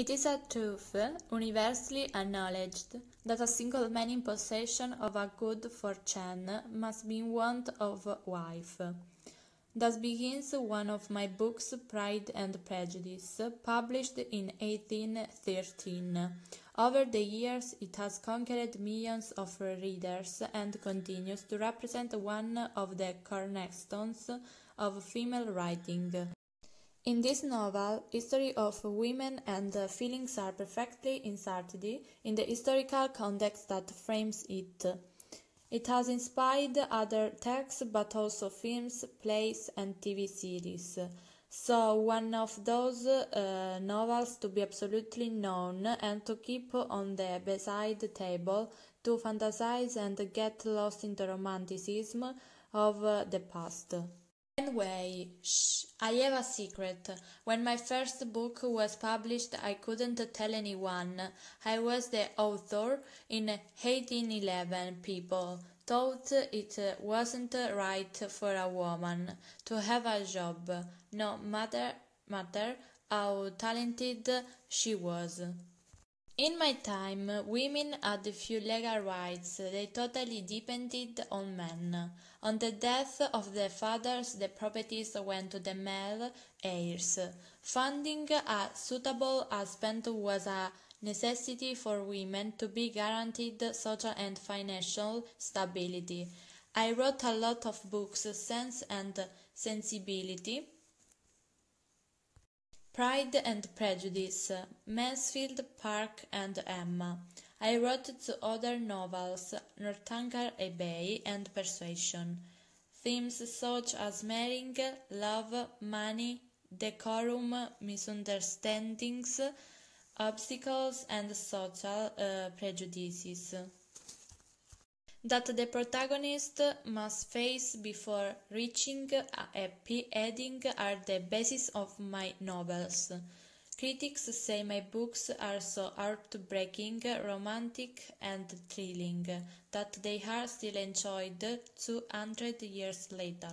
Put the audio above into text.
It is a truth, universally acknowledged, that a single man in possession of a good fortune must be in want of a wife. Thus begins one of my books, Pride and Prejudice, published in 1813. Over the years it has conquered millions of readers and continues to represent one of the cornerstones of female writing. In this novel, history of women and feelings are perfectly inserted in the historical context that frames it. It has inspired other texts but also films, plays and TV series. So one of those uh, novels to be absolutely known and to keep on the bedside table to fantasize and get lost in the romanticism of uh, the past. Anyway, shh, I have a secret. When my first book was published, I couldn't tell anyone. I was the author in 1811. People thought it wasn't right for a woman to have a job, no matter, matter how talented she was. In my time, women had few legal rights, they totally depended on men. On the death of their fathers, the properties went to the male heirs. Finding a suitable husband was a necessity for women to be guaranteed social and financial stability. I wrote a lot of books, Sense and Sensibility, Pride and Prejudice, Mansfield Park and Emma. I wrote two other novels, Northanger Abbey and Persuasion. Themes such as marrying, love, money, decorum, misunderstandings, obstacles and social uh, prejudices that the protagonist must face before reaching uh, a happy ending are the basis of my novels. Critics say my books are so heartbreaking, romantic, and thrilling that they are still enjoyed 200 years later.